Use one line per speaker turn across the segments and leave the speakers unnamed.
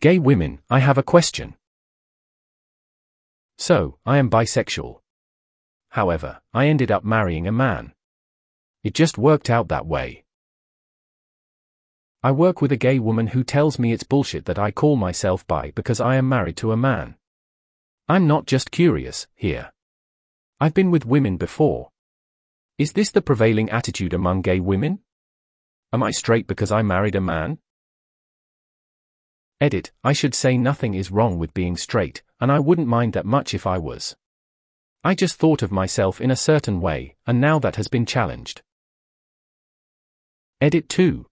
Gay women, I have a question. So, I am bisexual. However, I ended up marrying a man. It just worked out that way. I work with a gay woman who tells me it's bullshit that I call myself bi because I am married to a man. I'm not just curious, here. I've been with women before. Is this the prevailing attitude among gay women? Am I straight because I married a man? Edit, I should say nothing is wrong with being straight, and I wouldn't mind that much if I was. I just thought of myself in a certain way, and now that has been challenged. Edit 2.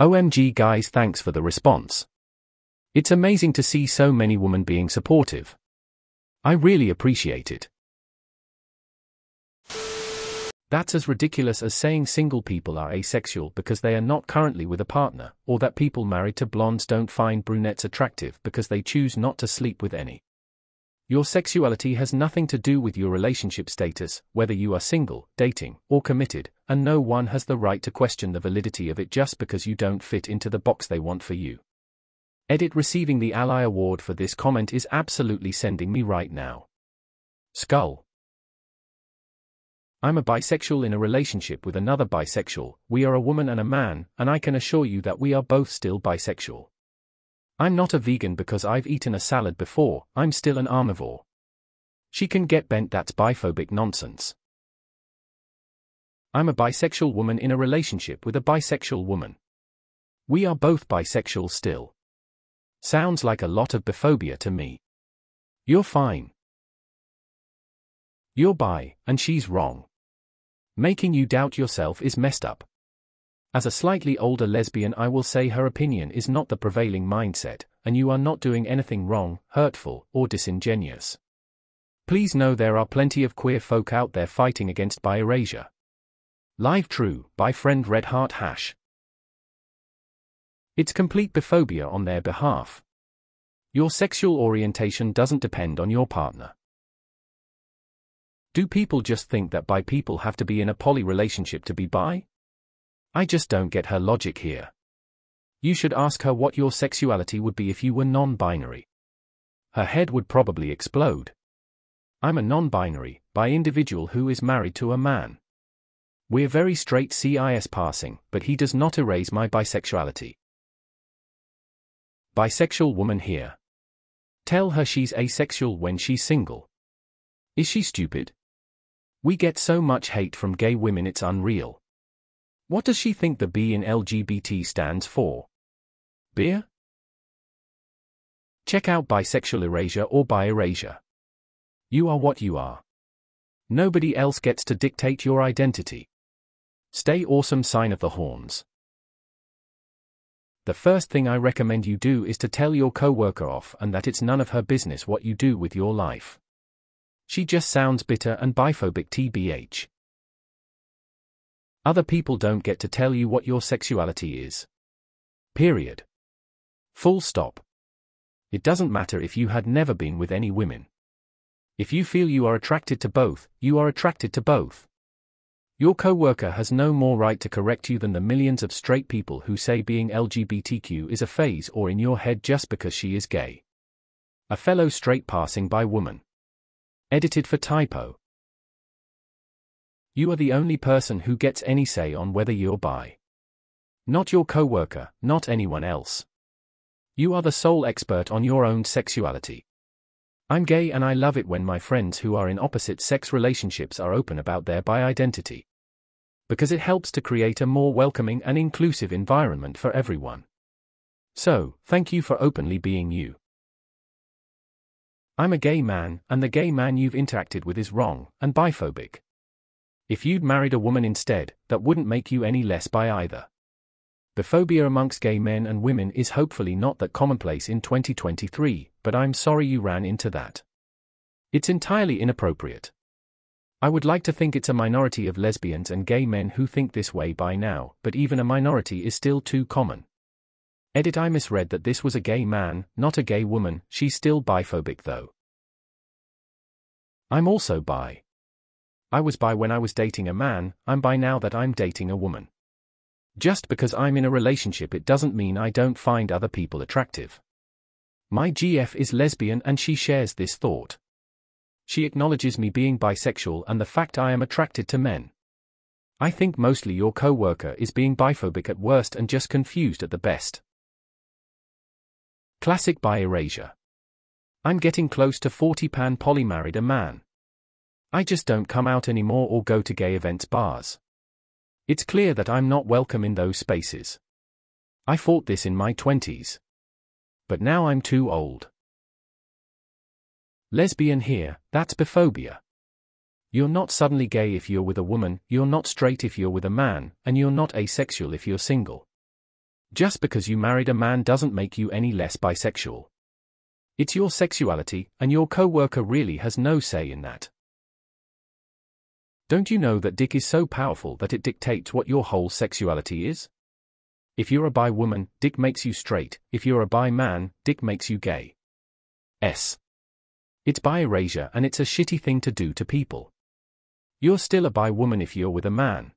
OMG guys thanks for the response. It's amazing to see so many women being supportive. I really appreciate it. That's as ridiculous as saying single people are asexual because they are not currently with a partner, or that people married to blondes don't find brunettes attractive because they choose not to sleep with any. Your sexuality has nothing to do with your relationship status, whether you are single, dating, or committed, and no one has the right to question the validity of it just because you don't fit into the box they want for you. Edit receiving the Ally Award for this comment is absolutely sending me right now. Skull. I'm a bisexual in a relationship with another bisexual, we are a woman and a man, and I can assure you that we are both still bisexual. I'm not a vegan because I've eaten a salad before, I'm still an omnivore. She can get bent that's biphobic nonsense. I'm a bisexual woman in a relationship with a bisexual woman. We are both bisexual still. Sounds like a lot of biphobia to me. You're fine. You're bi, and she's wrong. Making you doubt yourself is messed up. As a slightly older lesbian, I will say her opinion is not the prevailing mindset, and you are not doing anything wrong, hurtful, or disingenuous. Please know there are plenty of queer folk out there fighting against bi erasure. Live True, by friend Red Heart Hash. It's complete biphobia on their behalf. Your sexual orientation doesn't depend on your partner. Do people just think that bi people have to be in a poly relationship to be bi? I just don't get her logic here. You should ask her what your sexuality would be if you were non binary. Her head would probably explode. I'm a non binary, bi individual who is married to a man. We're very straight CIS passing, but he does not erase my bisexuality. Bisexual woman here. Tell her she's asexual when she's single. Is she stupid? We get so much hate from gay women it's unreal. What does she think the B in LGBT stands for? Beer? Check out bisexual erasure or bi erasure. You are what you are. Nobody else gets to dictate your identity. Stay awesome sign of the horns. The first thing I recommend you do is to tell your coworker off and that it's none of her business what you do with your life. She just sounds bitter and biphobic tbh. Other people don't get to tell you what your sexuality is. Period. Full stop. It doesn't matter if you had never been with any women. If you feel you are attracted to both, you are attracted to both. Your coworker has no more right to correct you than the millions of straight people who say being LGBTQ is a phase or in your head just because she is gay. A fellow straight passing bi woman. Edited for typo. You are the only person who gets any say on whether you're bi. Not your coworker, not anyone else. You are the sole expert on your own sexuality. I'm gay and I love it when my friends who are in opposite sex relationships are open about their bi identity. Because it helps to create a more welcoming and inclusive environment for everyone. So, thank you for openly being you. I'm a gay man, and the gay man you've interacted with is wrong, and biphobic. If you'd married a woman instead, that wouldn't make you any less bi either. The phobia amongst gay men and women is hopefully not that commonplace in 2023, but I'm sorry you ran into that. It's entirely inappropriate. I would like to think it's a minority of lesbians and gay men who think this way by now, but even a minority is still too common. Edit I misread that this was a gay man, not a gay woman, she's still biphobic though. I'm also bi. I was bi when I was dating a man, I'm bi now that I'm dating a woman. Just because I'm in a relationship it doesn't mean I don't find other people attractive. My GF is lesbian and she shares this thought. She acknowledges me being bisexual and the fact I am attracted to men. I think mostly your coworker is being biphobic at worst and just confused at the best. Classic bi erasure. I'm getting close to 40 pan polymarried a man. I just don't come out anymore or go to gay events bars. It's clear that I'm not welcome in those spaces. I fought this in my 20s. But now I'm too old. Lesbian here, that's biphobia. You're not suddenly gay if you're with a woman, you're not straight if you're with a man, and you're not asexual if you're single. Just because you married a man doesn't make you any less bisexual. It's your sexuality, and your coworker really has no say in that. Don't you know that dick is so powerful that it dictates what your whole sexuality is? If you're a bi woman, dick makes you straight, if you're a bi man, dick makes you gay. S. It's bi erasure and it's a shitty thing to do to people. You're still a bi woman if you're with a man.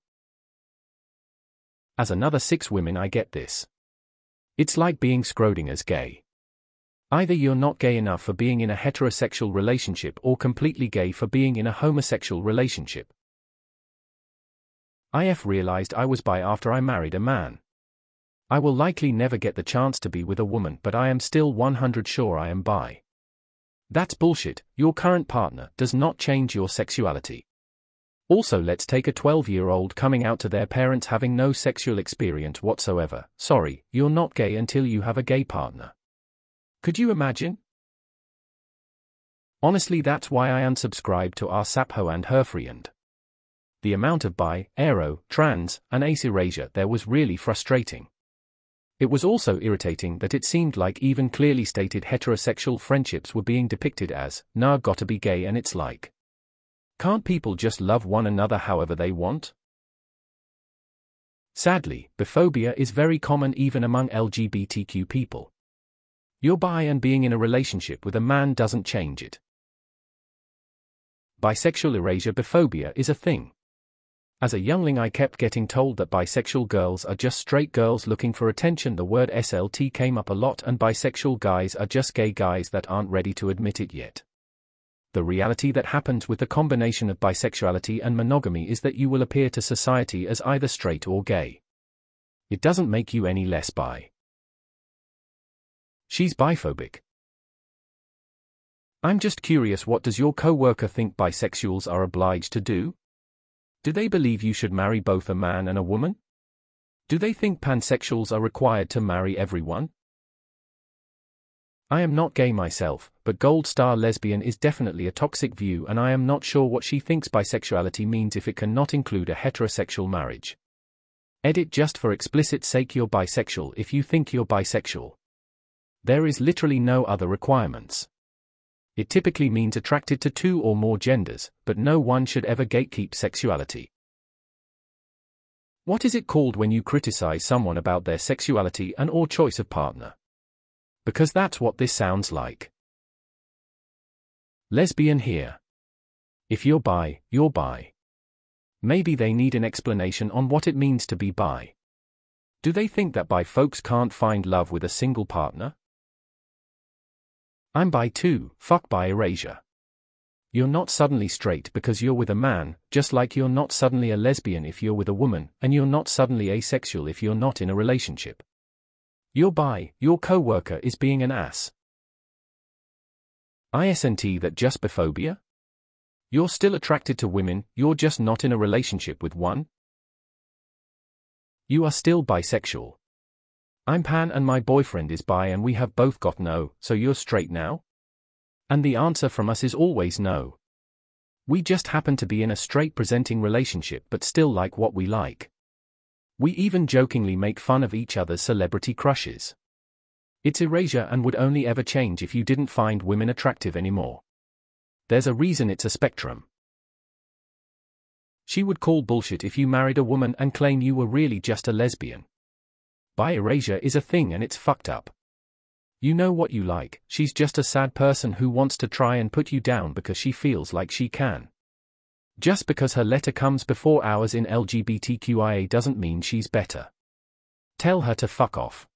As another six women, I get this. It's like being Schrodinger's gay. Either you're not gay enough for being in a heterosexual relationship or completely gay for being in a homosexual relationship. IF realized I was bi after I married a man. I will likely never get the chance to be with a woman, but I am still 100 sure I am bi. That's bullshit, your current partner does not change your sexuality. Also, let's take a 12 year old coming out to their parents having no sexual experience whatsoever. Sorry, you're not gay until you have a gay partner. Could you imagine? Honestly, that's why I unsubscribed to our Sappho and Her Friend the amount of bi, aro, trans, and ace erasure there was really frustrating. It was also irritating that it seemed like even clearly stated heterosexual friendships were being depicted as, nah gotta be gay and it's like. Can't people just love one another however they want? Sadly, biphobia is very common even among LGBTQ people. You're bi and being in a relationship with a man doesn't change it. Bisexual erasure biphobia is a thing. As a youngling, I kept getting told that bisexual girls are just straight girls looking for attention. The word SLT came up a lot, and bisexual guys are just gay guys that aren't ready to admit it yet. The reality that happens with the combination of bisexuality and monogamy is that you will appear to society as either straight or gay. It doesn't make you any less bi. She's biphobic. I'm just curious what does your co-worker think bisexuals are obliged to do? Do they believe you should marry both a man and a woman? Do they think pansexuals are required to marry everyone? I am not gay myself, but Gold Star lesbian is definitely a toxic view and I am not sure what she thinks bisexuality means if it cannot include a heterosexual marriage. Edit just for explicit sake you're bisexual if you think you're bisexual. There is literally no other requirements. It typically means attracted to two or more genders, but no one should ever gatekeep sexuality. What is it called when you criticize someone about their sexuality and or choice of partner? Because that's what this sounds like. Lesbian here. If you're bi, you're bi. Maybe they need an explanation on what it means to be bi. Do they think that bi folks can't find love with a single partner? I'm bi too, fuck bi erasure. You're not suddenly straight because you're with a man, just like you're not suddenly a lesbian if you're with a woman, and you're not suddenly asexual if you're not in a relationship. You're bi, your co-worker is being an ass. ISNT that just biphobia? You're still attracted to women, you're just not in a relationship with one? You are still bisexual. I'm Pan and my boyfriend is bi and we have both got no, so you're straight now? And the answer from us is always no. We just happen to be in a straight presenting relationship but still like what we like. We even jokingly make fun of each other's celebrity crushes. It's erasure and would only ever change if you didn't find women attractive anymore. There's a reason it's a spectrum. She would call bullshit if you married a woman and claim you were really just a lesbian. Bi erasure is a thing and it's fucked up. You know what you like, she's just a sad person who wants to try and put you down because she feels like she can. Just because her letter comes before ours in LGBTQIA doesn't mean she's better. Tell her to fuck off.